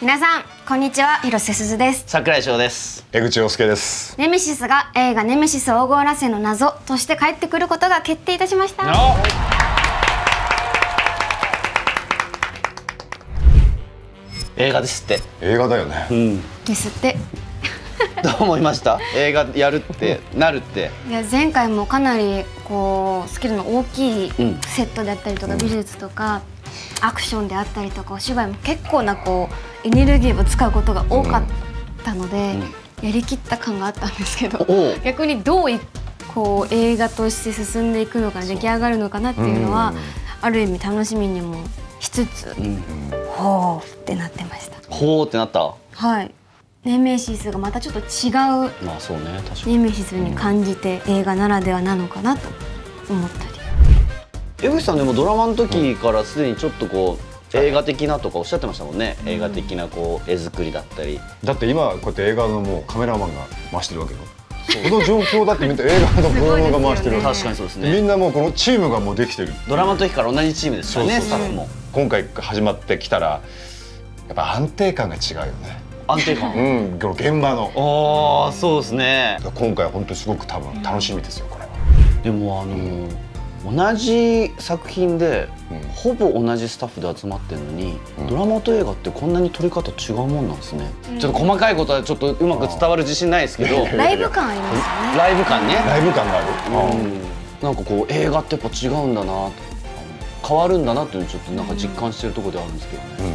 皆さんこんにちは。広瀬すずです。桜井翔です。江口洋介です。ネメシスが映画ネメシス黄金螺旋の謎として帰ってくることが決定いたしました。映画ですって。映画だよね、うん。ですって。どう思いました？映画やるってなるって。いや前回もかなりこうスケールの大きいうん。セットであったりとか、美術とかアクションであったりとかお芝居も結構なこうエネルギーを使うことが多かったので、やりきった感があったんですけど逆にどういこう映画として進んでいくのか出来上がるのかなっていうのは、ある意味楽しみにもしつつ、んほうってなってました。ほーってなった？はい。ネメシスがまたちょっと違うまあそうね確かに。ネメシスに感じて映画ならではなのかなと思ったり江口さんでもドラマの時からすでにちょっとこう映画的なとかおっしゃってましたもんね、映画的なこう絵作りだったり。だって今こうやって映画のもうカメラマンが回してるわけよ。この状況だってみんな映画のボーが回してるわけす確かにそうですみねんなもうこのチームがもうできてる。ドラマの時から同じチームですからねスタッフも。今回始まってきたらやっぱ安定感が違うよね。安定感。うん。現場の。ああそうですね。今回本当にすごく多分楽しみですよこれは。でもあの同じ作品で、うん。ほぼ同じスタッフで集まってるのに、ドラマと映画ってこんなに撮り方違うもんなんですね、ちょっと細かいことはちょっとうまく伝わる自信ないですけど。ライブ感ありますよね。ライブ感ね。ライブ感がある。うん。なんかこう映画ってやっぱ違うんだなと。変わるんだなっていうのをちょっとなんか実感してるところではあるんですけどね、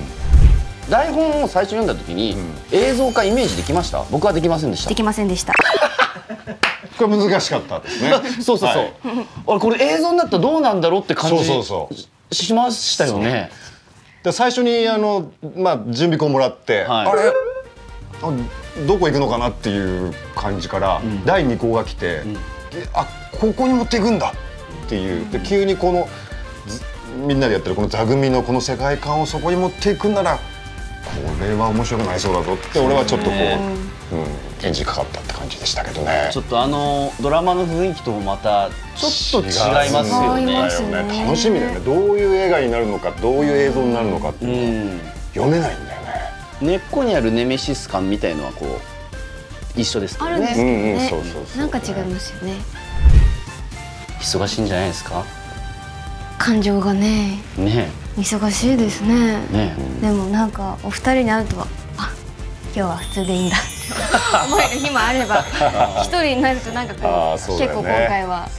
台本を最初読んだ時に、映像化イメージできました？僕はできませんでした。できませんでしたこれ難しかったですね。そうそうそう、はい。これ映像になったらどうなんだろうって感じそうそうそう。ししましたよね。で最初にあの、まあ、準備稿もらって、はい。あれ？あどこ行くのかなっていう感じから、第2項が来て、であここに持っていくんだっていう。で急にこのずみんなでやってるこの座組のこの世界観をそこに持っていくんならこれは面白くなりそうだぞって俺はちょっとこねう、うん、エンジンかかったじでしたけどね。ちょっとあのドラマの雰囲気ともまたちょっと違いますよね。ね。ね。楽しみだよね。どういう映画になるのかどういう映像になるのかってういうの読めないんだよね。根っこにあるネメシス感みたいのはこう一緒ですけどあるんですけねどね。うんうんそうそうそう。なんか違いますよね。忙しいんじゃないですか？感情がね。ね忙しいですね。え。ねでもなんかお二人に会うとはあ今日は普通でいいんだ思える日もあれば 一人になるとなんかこうあーそうだ結構今回は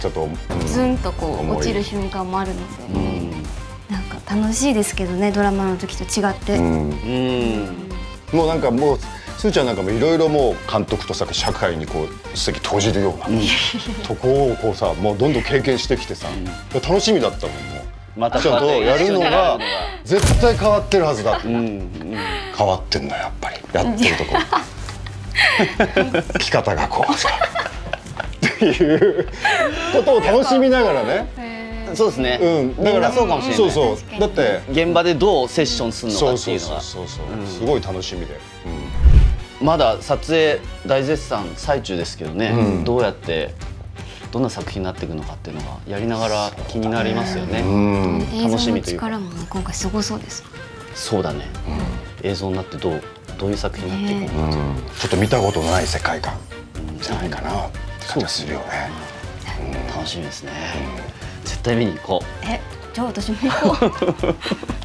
ちょっと、うん。ズンとこう落ちる瞬間もあるので、えうん。なんか楽しいですけどねドラマの時と違って、うん。うん。もうなんかもうすーちゃんなんかもいろいろもう監督とさ社会にこう一石投じるような、とこをこうさもうどんどん経験してきてさ、楽しみだったもんもう。またちゃんとやるのが絶対変わってるはずだ、うんうん変わってんだやっぱり。やってるとこ 着方がこうさ。っていうことを楽しみながらね、そうですね、うん、みんなそうかもしれない。そうそう。だって現場でどうセッションするのかってそいううのがそうそうそう、すごい楽しみで、まだ撮影大絶賛最中ですけどね、うん。どうやってどんな作品になっていくのかっていうのがやりながら気になりますよね。楽しみというか。力もね今回すごそうですそうだね、映像になってどうどういう作品になっていくのか、う。ん。ちょっと見たことない世界観。じゃないかな。って感じがするよね。楽しみですね、絶対見に行こう。えじゃあ私も行こう